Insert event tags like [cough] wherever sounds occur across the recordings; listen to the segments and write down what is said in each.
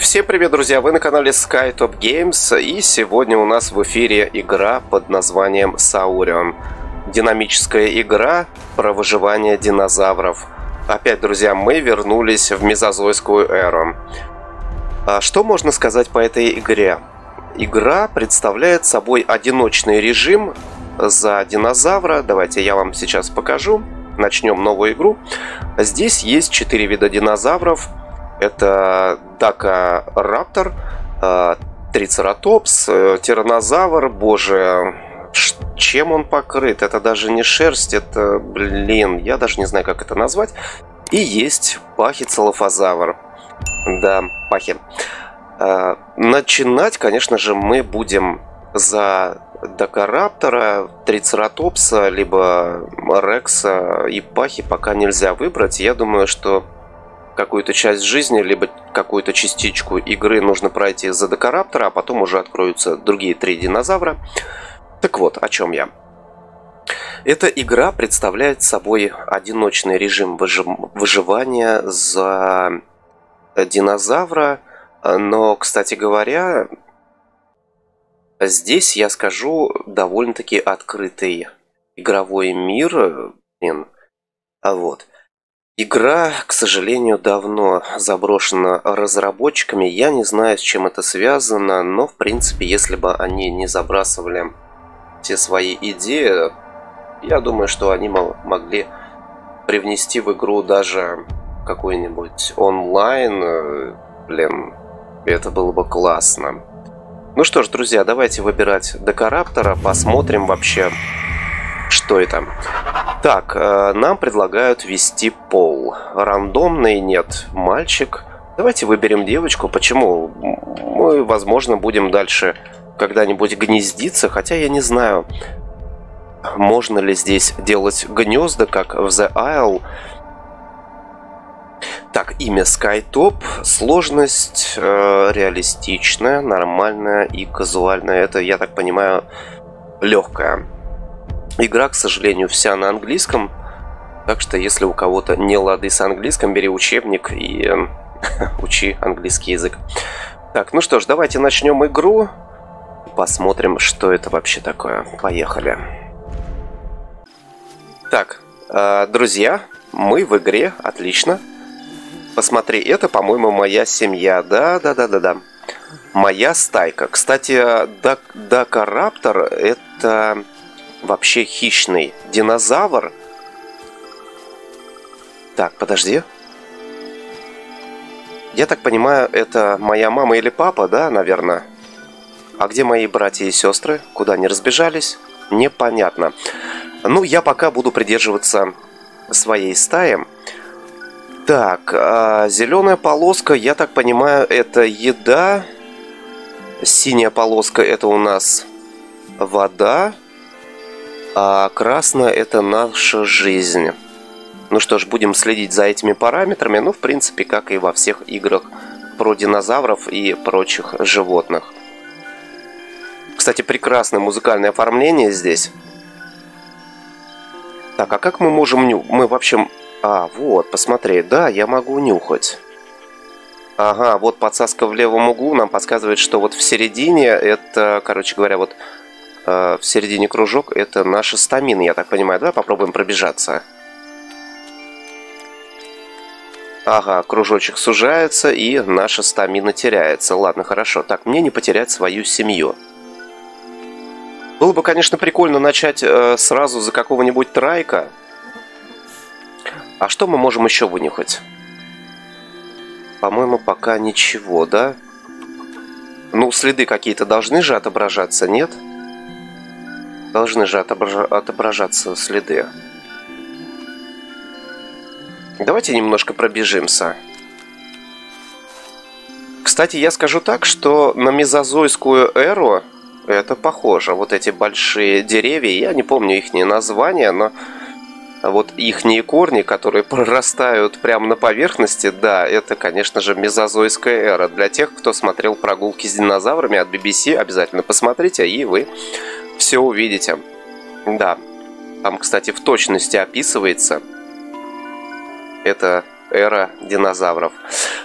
Всем привет, друзья! Вы на канале SkyTop Games, и сегодня у нас в эфире игра под названием Саурион. Динамическая игра про выживание динозавров. Опять, друзья, мы вернулись в мезозойскую эру. А что можно сказать по этой игре? Игра представляет собой одиночный режим за динозавра. Давайте я вам сейчас покажу. Начнем новую игру. Здесь есть четыре вида динозавров. Это Дака Раптор, э, Трицератопс, э, Тиранозавр, боже, чем он покрыт? Это даже не шерсть, это, блин, я даже не знаю, как это назвать. И есть Пахицелофозавр. Да, Пахи. Э, начинать, конечно же, мы будем за Дакараптора, Трицератопса, либо Рекса и Пахи пока нельзя выбрать. Я думаю, что какую-то часть жизни, либо какую-то частичку игры нужно пройти за Декораптора, а потом уже откроются другие три динозавра. Так вот, о чем я. Эта игра представляет собой одиночный режим выживания за динозавра, но, кстати говоря, здесь я скажу довольно-таки открытый игровой мир. Блин, а вот. Игра, к сожалению, давно заброшена разработчиками. Я не знаю, с чем это связано, но, в принципе, если бы они не забрасывали все свои идеи, я думаю, что они могли привнести в игру даже какой-нибудь онлайн. Блин, это было бы классно. Ну что ж, друзья, давайте выбирать декораптора, посмотрим вообще, что это? Так, э, нам предлагают ввести пол. Рандомный нет. Мальчик. Давайте выберем девочку. Почему? Мы, возможно, будем дальше когда-нибудь гнездиться, хотя я не знаю, можно ли здесь делать гнезда, как в The Isle. Так, имя Skytop, сложность э, реалистичная, нормальная и казуальная. Это, я так понимаю, легкая. Игра, к сожалению, вся на английском. Так что, если у кого-то не лады с английском, бери учебник и э, [laughs] учи английский язык. Так, ну что ж, давайте начнем игру. Посмотрим, что это вообще такое. Поехали. Так, э, друзья, мы в игре. Отлично. Посмотри, это, по-моему, моя семья. Да, да, да, да, да. Моя стайка. Кстати, Дакараптор это вообще хищный динозавр. Так, подожди. Я так понимаю, это моя мама или папа, да, наверное? А где мои братья и сестры? Куда они разбежались? Непонятно. Ну, я пока буду придерживаться своей стаи. Так, а зеленая полоска, я так понимаю, это еда. Синяя полоска это у нас вода а красное это наша жизнь. Ну что ж, будем следить за этими параметрами, ну, в принципе, как и во всех играх про динозавров и прочих животных. Кстати, прекрасное музыкальное оформление здесь. Так, а как мы можем нюхать? Мы вообще... А, вот, посмотри, да, я могу нюхать. Ага, вот подсказка в левом углу нам подсказывает, что вот в середине это, короче говоря, вот в середине кружок это наша стамина, я так понимаю, да? Попробуем пробежаться. Ага, кружочек сужается и наша стамина теряется. Ладно, хорошо. Так, мне не потерять свою семью. Было бы, конечно, прикольно начать э, сразу за какого-нибудь трайка. А что мы можем еще вынюхать? По-моему, пока ничего, да? Ну, следы какие-то должны же отображаться, нет? Нет. Должны же отображаться следы. Давайте немножко пробежимся. Кстати, я скажу так, что на мезозойскую эру это похоже. Вот эти большие деревья, я не помню их названия, но вот их корни, которые [laughs] прорастают прямо на поверхности, да, это, конечно же, мезозойская эра. Для тех, кто смотрел прогулки с динозаврами от BBC, обязательно посмотрите, и вы все увидите. Да, там, кстати, в точности описывается. Это эра динозавров.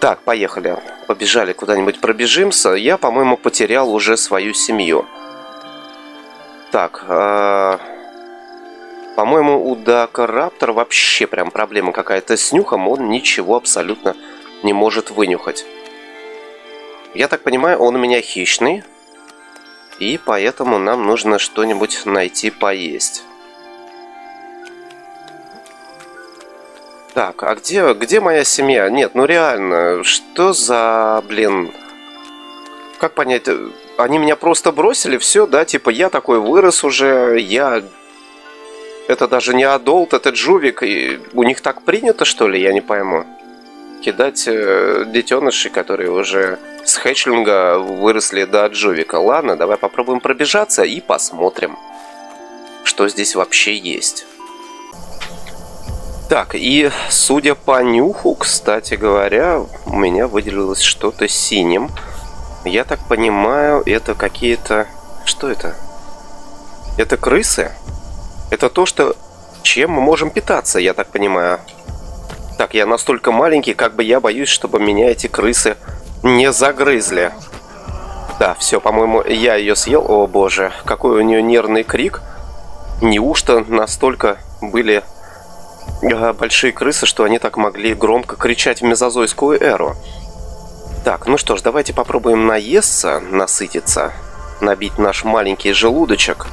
Так, поехали. Побежали куда-нибудь пробежимся. Я, по-моему, потерял уже свою семью. Так, э по-моему, у Дакараптора вообще прям проблема какая-то с нюхом. Он ничего абсолютно не может вынюхать. Я так понимаю, он у меня хищный. И поэтому нам нужно что-нибудь найти поесть. Так, а где, где моя семья? Нет, ну реально, что за, блин... Как понять, они меня просто бросили, все, да, типа я такой вырос уже, я... Это даже не адолт, это джувик, и у них так принято, что ли, я не пойму. Кидать э, детенышей, которые уже с хэтчлинга выросли до джувика. Ладно, давай попробуем пробежаться и посмотрим, что здесь вообще есть. Так, и судя по нюху, кстати говоря, у меня выделилось что-то синим. Я так понимаю, это какие-то... Что это? Это крысы? Это то, что... Чем мы можем питаться, я так понимаю. Так, я настолько маленький, как бы я боюсь, чтобы меня эти крысы не загрызли. Да, все, по-моему, я ее съел. О боже, какой у нее нервный крик. Неужто настолько были большие крысы, что они так могли громко кричать в мезозойскую эру. Так, ну что ж, давайте попробуем наесться, насытиться, набить наш маленький желудочек.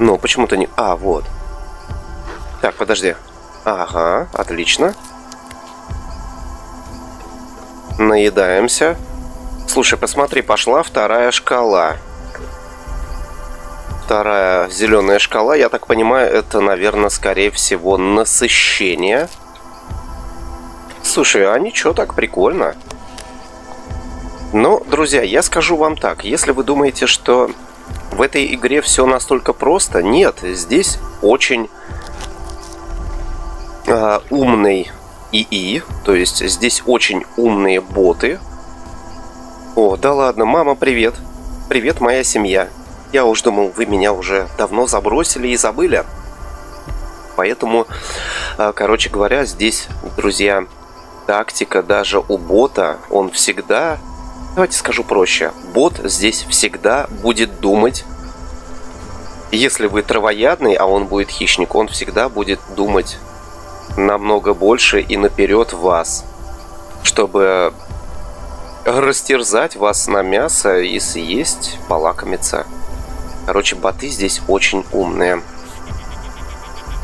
Ну, почему-то не... А, вот. Так, подожди. Ага, отлично. Наедаемся. Слушай, посмотри, пошла вторая шкала вторая зеленая шкала, я так понимаю, это, наверное, скорее всего, насыщение. Слушай, а ничего, так прикольно. Но, друзья, я скажу вам так. Если вы думаете, что в этой игре все настолько просто, нет. Здесь очень э, умный ИИ, то есть здесь очень умные боты. О, да ладно, мама, привет. Привет, моя семья. Я уж думал, вы меня уже давно забросили и забыли. Поэтому, а, короче говоря, здесь, друзья, тактика даже у бота, он всегда... Давайте скажу проще. Бот здесь всегда будет думать если вы травоядный, а он будет хищник, он всегда будет думать намного больше и наперед вас, чтобы растерзать вас на мясо и съесть, полакомиться. Короче, боты здесь очень умные.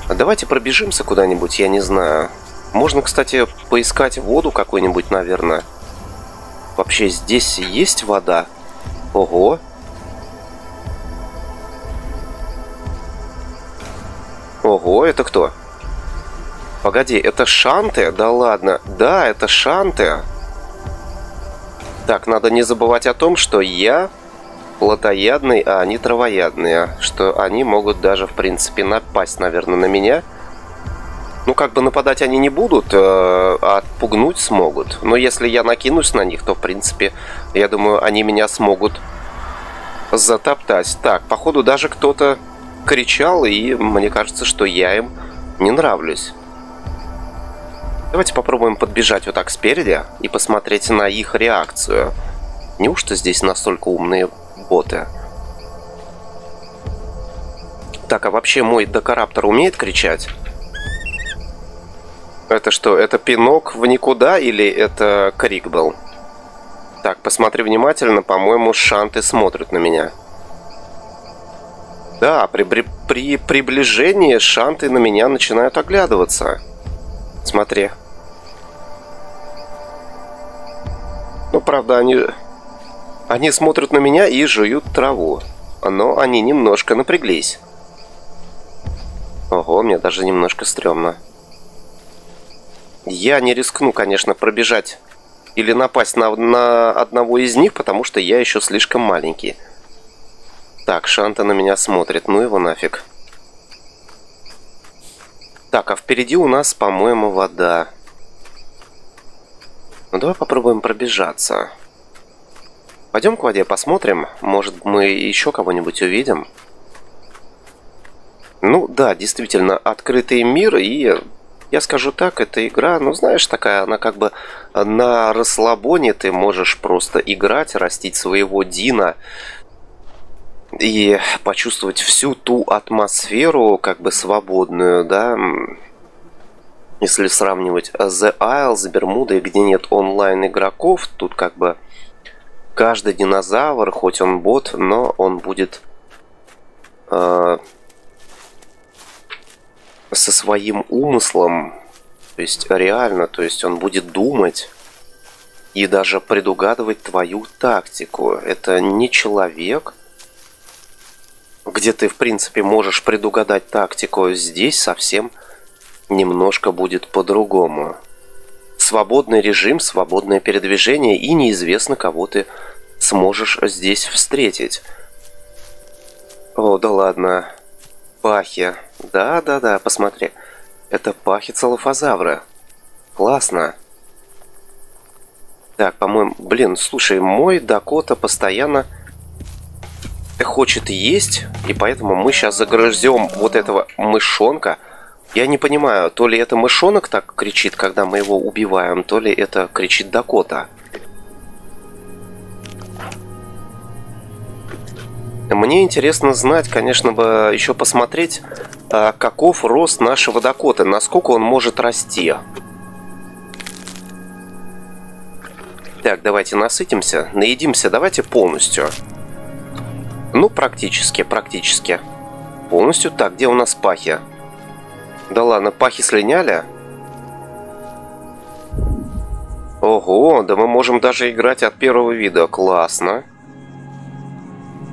А давайте пробежимся куда-нибудь, я не знаю. Можно, кстати, поискать воду какую-нибудь, наверное. Вообще, здесь есть вода? Ого! Ого, это кто? Погоди, это шанты? Да ладно. Да, это шанты. Так, надо не забывать о том, что я плотоядный, а они травоядные. Что они могут даже, в принципе, напасть, наверное, на меня. Ну, как бы нападать они не будут, э, а отпугнуть смогут. Но если я накинусь на них, то, в принципе, я думаю, они меня смогут затоптать. Так, походу, даже кто-то кричал, и мне кажется, что я им не нравлюсь. Давайте попробуем подбежать вот так спереди и посмотреть на их реакцию. Неужто здесь настолько умные боты. Так, а вообще мой докараптор умеет кричать? Это что, это пинок в никуда или это крик был? Так, посмотри внимательно, по-моему, шанты смотрят на меня. Да, при, при, при приближении шанты на меня начинают оглядываться. Смотри. Ну, правда, они они смотрят на меня и жуют траву. Но они немножко напряглись. Ого, мне даже немножко стрёмно. Я не рискну, конечно, пробежать или напасть на, на одного из них, потому что я еще слишком маленький. Так, Шанта на меня смотрит. Ну его нафиг. Так, а впереди у нас, по-моему, вода. Ну, давай попробуем пробежаться. Пойдем к воде посмотрим. Может, мы еще кого-нибудь увидим? Ну да, действительно, открытый мир и Я скажу так, эта игра, ну знаешь, такая, она как бы на расслабоне ты можешь просто играть, растить своего Дина и почувствовать всю ту атмосферу, как бы свободную, да, если сравнивать The Isles, Бермудой, где нет онлайн игроков, тут как бы каждый динозавр, хоть он бот, но он будет э, со своим умыслом, то есть реально, то есть он будет думать и даже предугадывать твою тактику. Это не человек, где ты, в принципе, можешь предугадать тактику. Здесь совсем немножко будет по-другому. Свободный режим, свободное передвижение, и неизвестно, кого ты сможешь здесь встретить. О, да ладно. Пахи. Да-да-да, посмотри. Это пахи целофазавра. Классно. Так, по-моему... Блин, слушай, мой Дакота постоянно хочет есть, и поэтому мы сейчас загрызем вот этого мышонка. Я не понимаю, то ли это мышонок так кричит, когда мы его убиваем, то ли это кричит Дакота. Мне интересно знать, конечно бы, еще посмотреть, а, каков рост нашего Дакоты, насколько он может расти. Так, давайте насытимся, наедимся, давайте полностью. Ну, практически, практически. Полностью. Так, где у нас пахи? Да ладно, пахи слиняли? Ого, да мы можем даже играть от первого вида. Классно.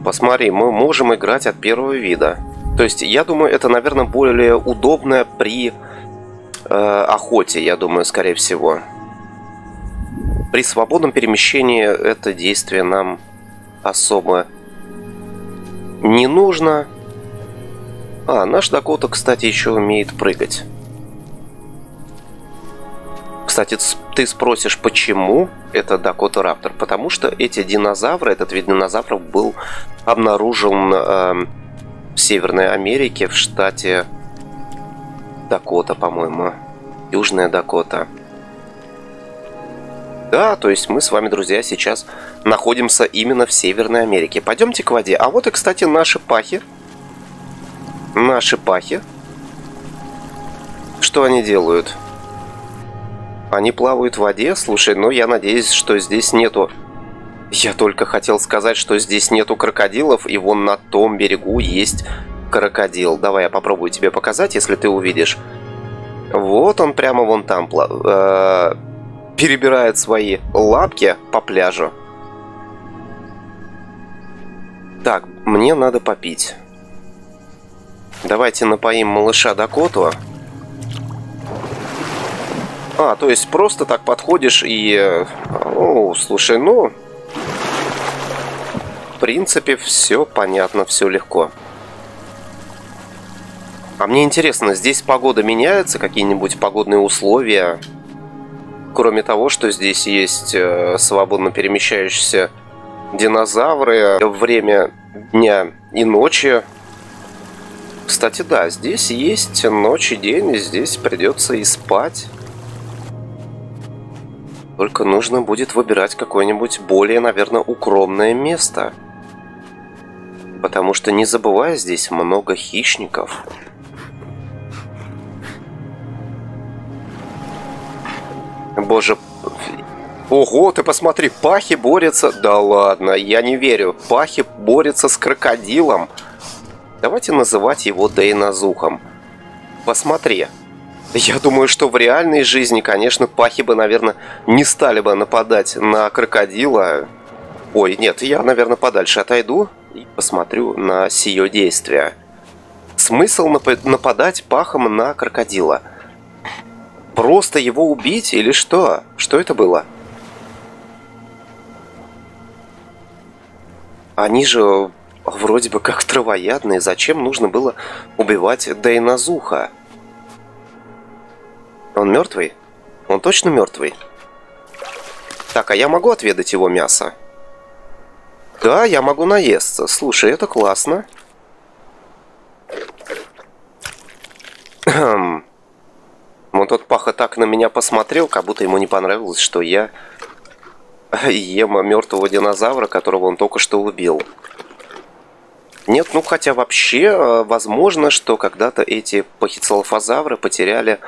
Посмотри, мы можем играть от первого вида. То есть, я думаю, это, наверное, более удобно при э, охоте, я думаю, скорее всего. При свободном перемещении это действие нам особо не нужно. А, наш Дакота, кстати, еще умеет прыгать. Кстати, ты спросишь, почему это Дакота Раптор? Потому что эти динозавры, этот вид динозавров был обнаружен э, в Северной Америке, в штате Дакота, по-моему. Южная Дакота. Да, то есть мы с вами, друзья, сейчас находимся именно в Северной Америке. Пойдемте к воде. А вот и, кстати, наши пахи. Наши пахи. Что они делают? Они плавают в воде. Слушай, ну я надеюсь, что здесь нету... Я только хотел сказать, что здесь нету крокодилов, и вон на том берегу есть крокодил. Давай я попробую тебе показать, если ты увидишь. Вот он прямо вон там плавает э, перебирает свои лапки по пляжу. Так, мне надо попить. Давайте напоим малыша Дакоту. А, то есть просто так подходишь и... О, слушай, ну... В принципе, все понятно, все легко. А мне интересно, здесь погода меняется? Какие-нибудь погодные условия? Кроме того, что здесь есть э, свободно перемещающиеся динозавры, время дня и ночи. Кстати, да, здесь есть ночь и день, и здесь придется и спать. Только нужно будет выбирать какое-нибудь более, наверное, укромное место. Потому что, не забывая, здесь много хищников. Боже. Ого, ты посмотри, Пахи борется... Да ладно, я не верю. Пахи борется с крокодилом. Давайте называть его Дейназухом. Посмотри. Я думаю, что в реальной жизни, конечно, пахи бы, наверное, не стали бы нападать на крокодила. Ой, нет, я, наверное, подальше отойду и посмотрю на сие действие. Смысл нап нападать пахом на крокодила – Просто его убить или что? Что это было? Они же вроде бы как травоядные. Зачем нужно было убивать Дайназуха? Он мертвый? Он точно мертвый? Так, а я могу отведать его мясо? Да, я могу наесться. Слушай, это классно. тот Паха так на меня посмотрел, как будто ему не понравилось, что я ем мертвого динозавра, которого он только что убил. Нет, ну хотя вообще э, возможно, что когда-то эти пахицелофазавры потеряли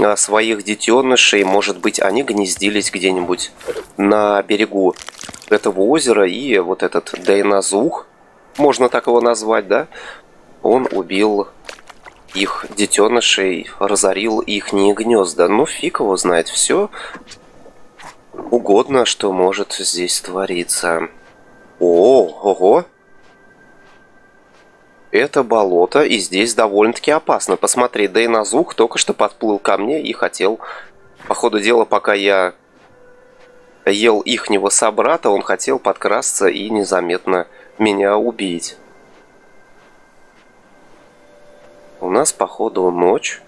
э, своих детенышей. Может быть, они гнездились где-нибудь на берегу этого озера. И вот этот Дайназух, можно так его назвать, да, он убил их детенышей, разорил их гнезда. Ну, фиг его знает, все угодно, что может здесь твориться. О, ого! Это болото, и здесь довольно-таки опасно. Посмотри, Дейназух только что подплыл ко мне и хотел, по ходу дела, пока я ел ихнего собрата, он хотел подкрасться и незаметно меня убить. У нас, походу, ночь.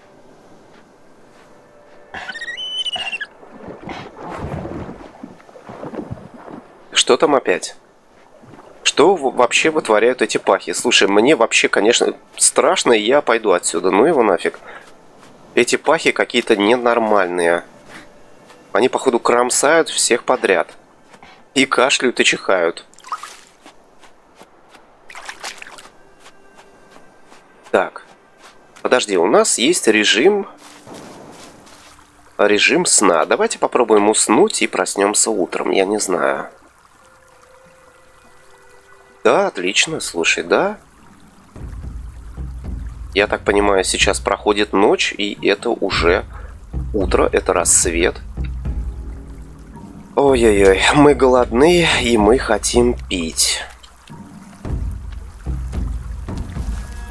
Что там опять? Что вообще вытворяют эти пахи? Слушай, мне вообще, конечно, страшно, и я пойду отсюда. Ну его нафиг. Эти пахи какие-то ненормальные. Они, походу, кромсают всех подряд. И кашляют, и чихают. Так. Подожди, у нас есть режим... Режим сна. Давайте попробуем уснуть и проснемся утром. Я не знаю. Да, отлично, слушай, да. Я так понимаю, сейчас проходит ночь, и это уже утро, это рассвет. Ой-ой-ой, мы голодны, и мы хотим пить.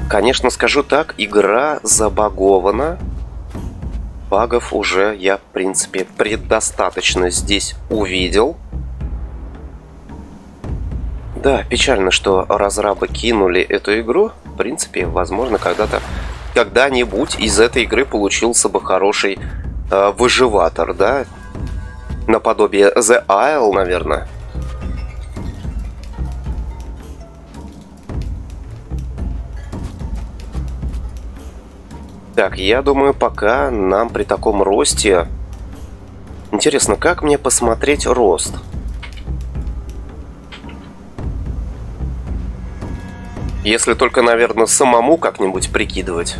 Конечно, скажу так, игра забагована. Багов уже я, в принципе, предостаточно здесь увидел. Да, печально, что разрабы кинули эту игру. В принципе, возможно, когда-то, когда-нибудь из этой игры получился бы хороший э, выживатор, да? Наподобие The Isle, наверное. Так, я думаю, пока нам при таком росте... Интересно, как мне посмотреть рост? Если только, наверное, самому как-нибудь прикидывать.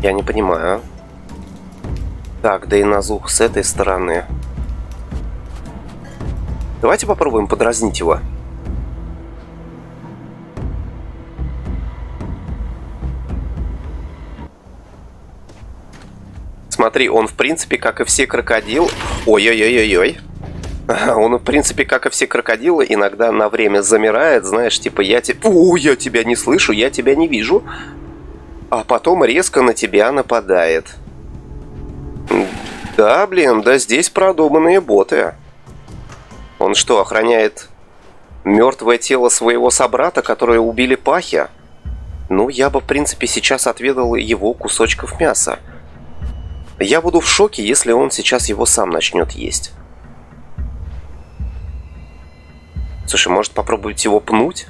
Я не понимаю. Так, да и назух с этой стороны. Давайте попробуем подразнить его. Смотри, он в принципе, как и все крокодил... Ой-ой-ой-ой-ой. [laughs] Он, в принципе, как и все крокодилы, иногда на время замирает, знаешь, типа, я, te... О, я тебя не слышу, я тебя не вижу. А потом резко на тебя нападает. Да, блин, да здесь продуманные боты. Он что, охраняет мертвое тело своего собрата, которое убили пахи? Ну, я бы, в принципе, сейчас отведал его кусочков мяса. Я буду в шоке, если он сейчас его сам начнет есть. Слушай, может попробовать его пнуть?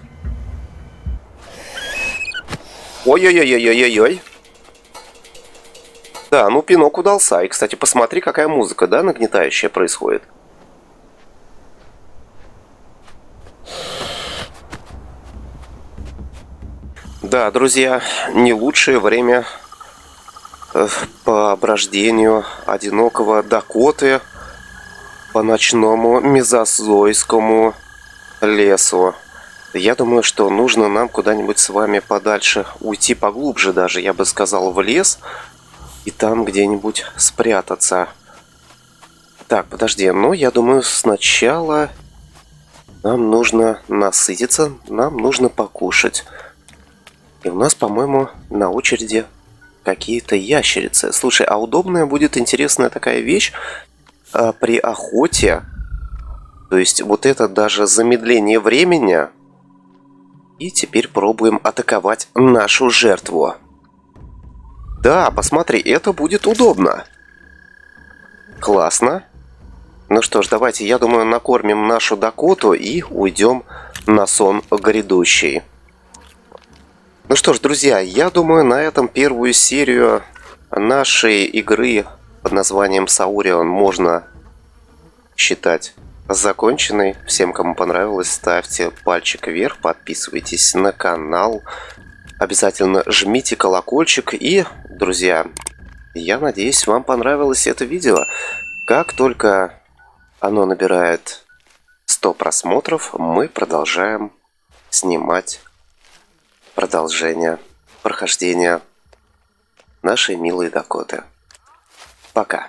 Ой-ой-ой-ой-ой-ой. Да, ну пинок удался. И, кстати, посмотри, какая музыка, да, нагнетающая происходит. Да, друзья, не лучшее время по оброждению одинокого Дакоты по ночному мезозойскому лесу. Я думаю, что нужно нам куда-нибудь с вами подальше уйти поглубже даже, я бы сказал, в лес и там где-нибудь спрятаться. Так, подожди, но я думаю, сначала нам нужно насытиться, нам нужно покушать. И у нас, по-моему, на очереди какие-то ящерицы. Слушай, а удобная будет интересная такая вещь а, при охоте. То есть вот это даже замедление времени. И теперь пробуем атаковать нашу жертву. Да, посмотри, это будет удобно. Классно. Ну что ж, давайте, я думаю, накормим нашу Дакоту и уйдем на сон грядущий. Ну что ж, друзья, я думаю, на этом первую серию нашей игры под названием Саурион можно считать законченной. Всем, кому понравилось, ставьте пальчик вверх, подписывайтесь на канал. Обязательно жмите колокольчик. И, друзья, я надеюсь, вам понравилось это видео. Как только оно набирает 100 просмотров, мы продолжаем снимать продолжение прохождения нашей милой Дакоты. Пока.